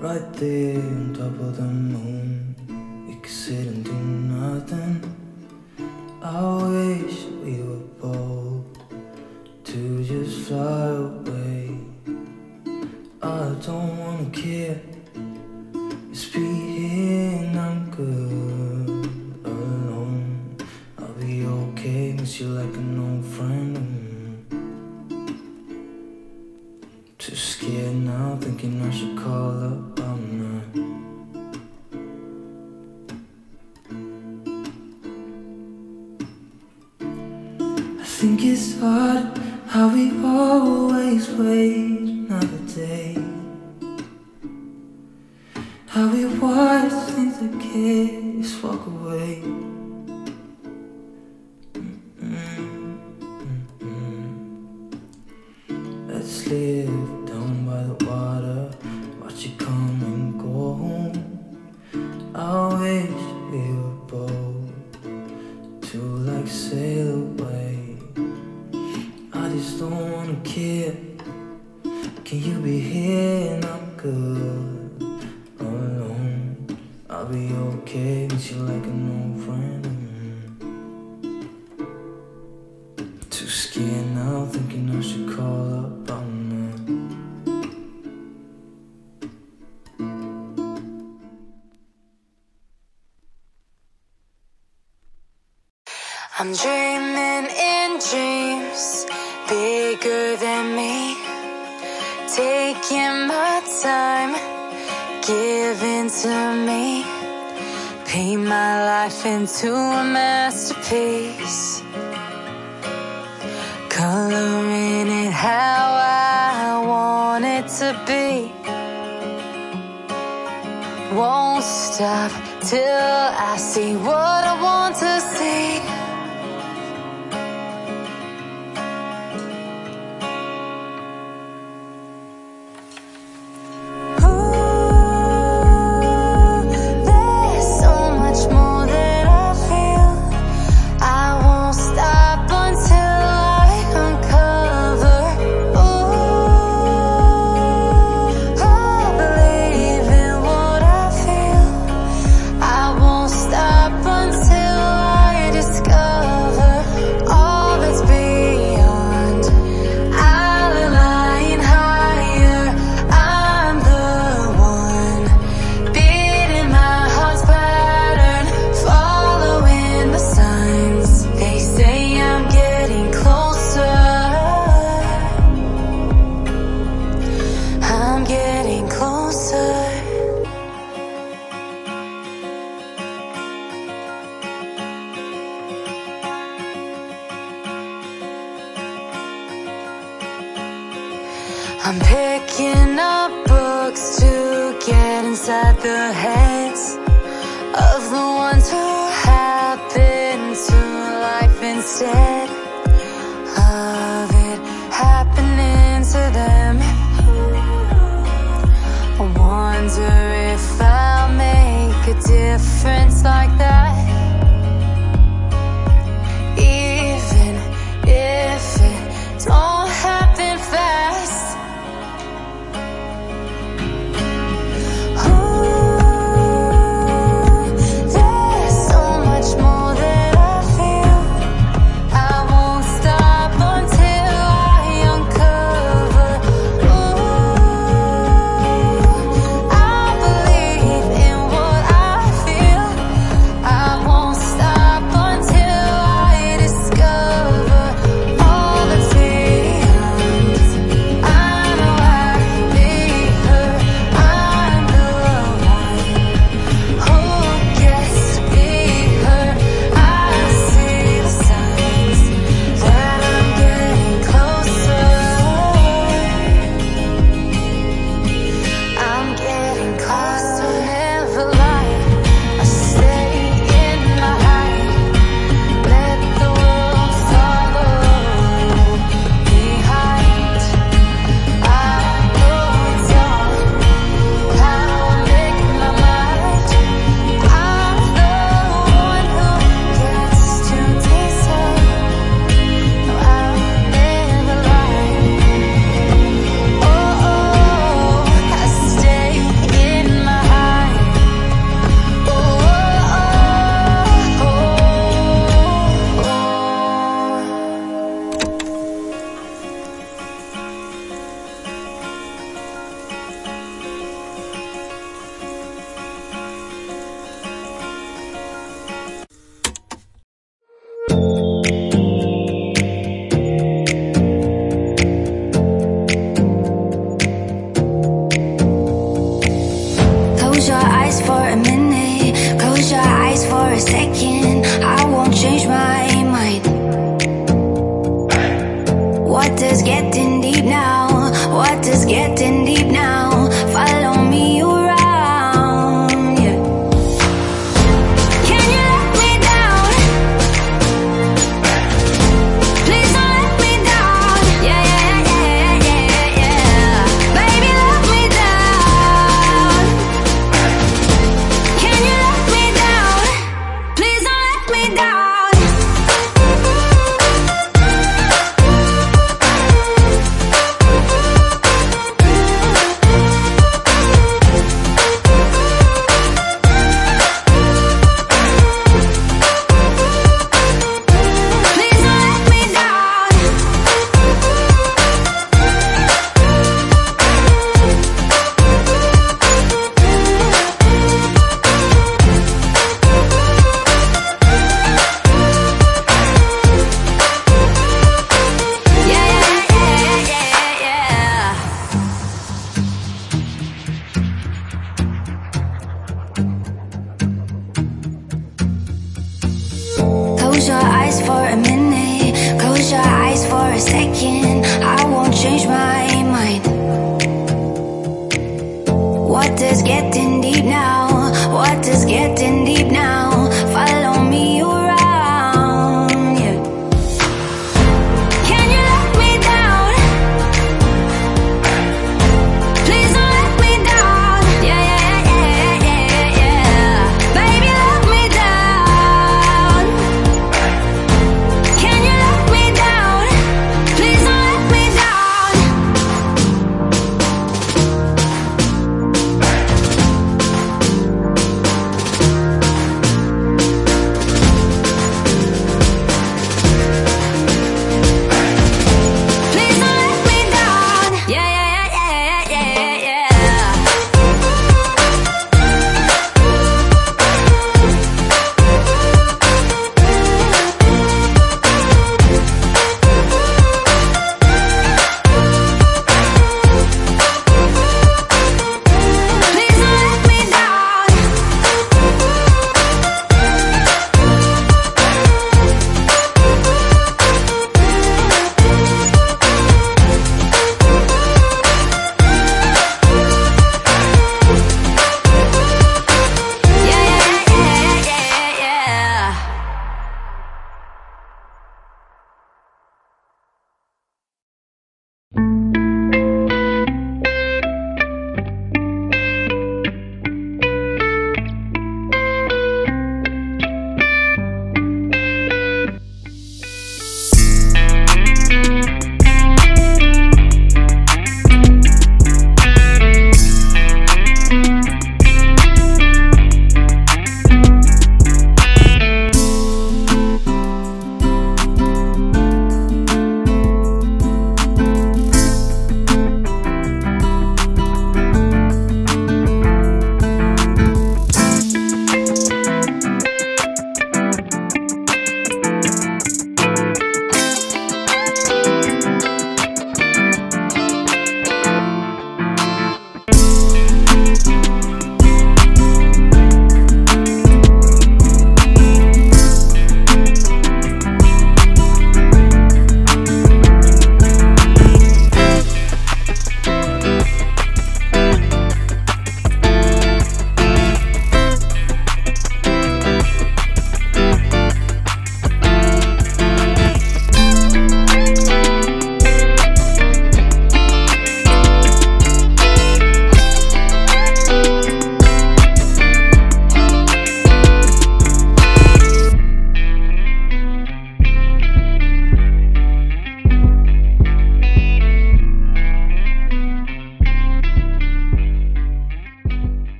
Right there on top of the moon We could sit and do nothing I wish we were bold To just fly away be okay, but you like an old friend.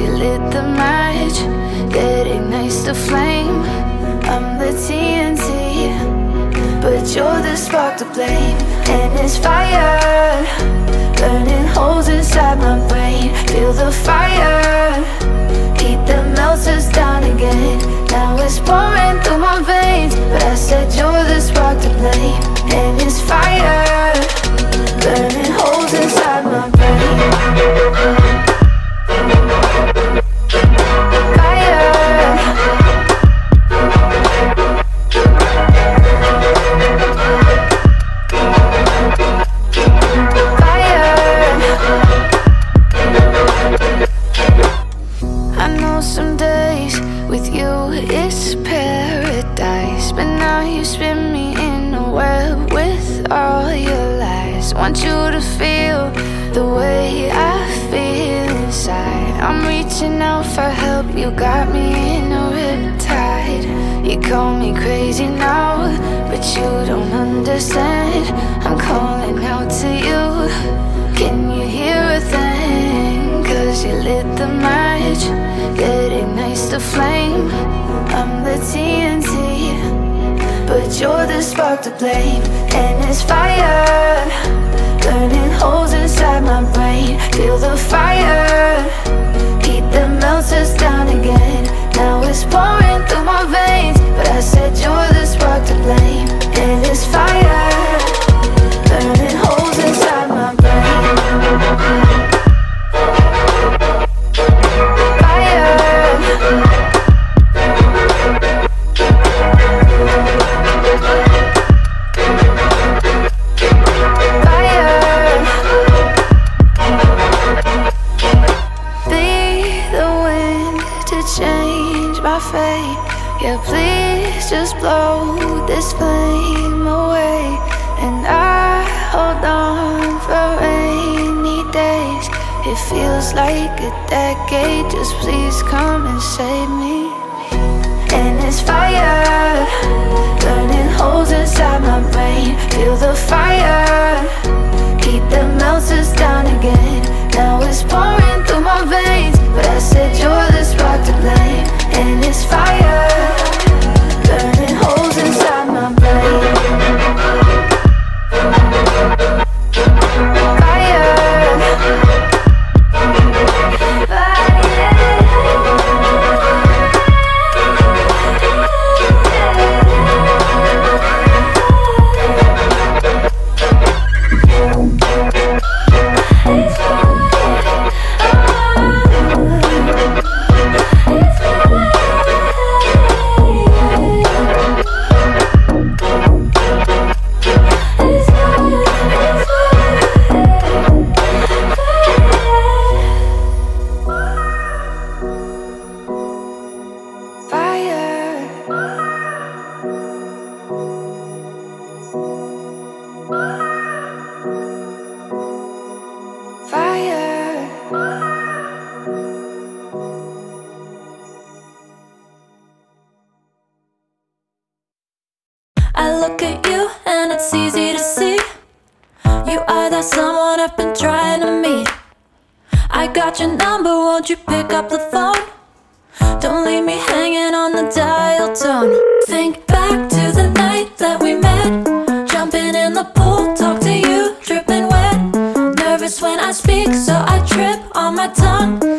You lit the match that ignites the flame. I'm the TNT, but you're the spark to blame. And it's fire, burning holes inside my brain. Feel the fire, heat that melts us down again. Now it's pouring through my veins, but I said you're the spark to blame. And it's fire, burning holes inside my brain. Understand. I'm calling out to you. Can you hear a thing? Cause you lit the match Getting nice the flame. I'm the TNT, but you're the spark to blame. And it's fire, burning holes inside my brain. Feel the fire, heat that melts us down again. Now it's pouring through my veins, but I said you're the spark to blame. And it's fire, burning holes inside like a decade. Just please come and save me. And it's fire, burning holes inside my brain. Feel the fire, heat that melts us down on the dial tone. Think back to the night that we met. Jumping in the pool, talk to you, dripping wet. Nervous when I speak, so I trip on my tongue.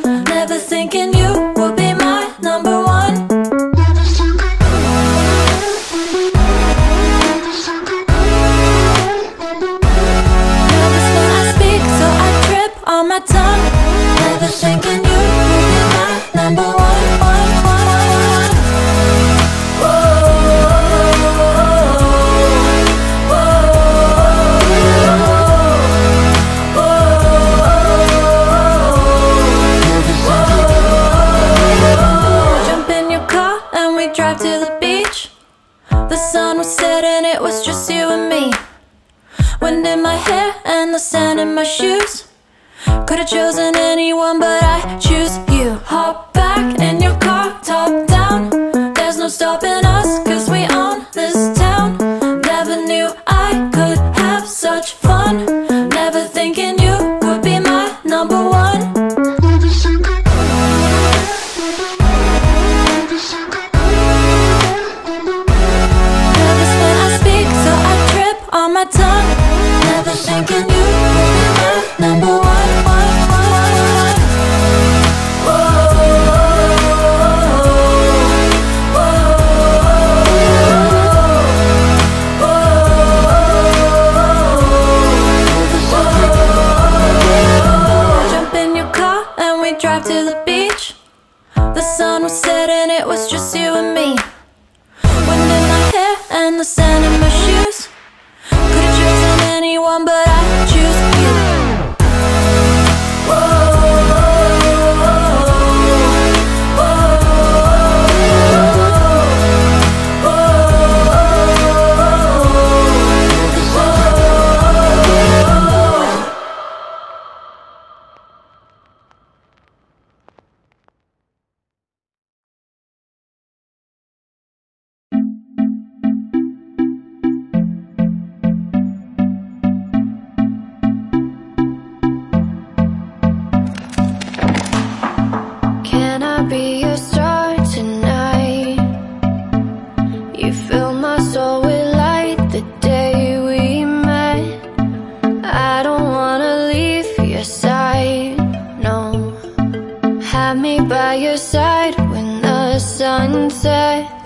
Sun